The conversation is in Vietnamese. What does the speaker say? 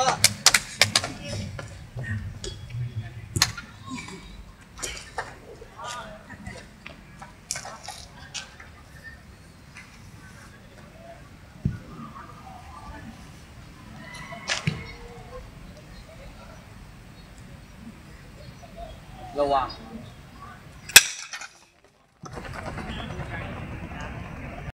Go on. À?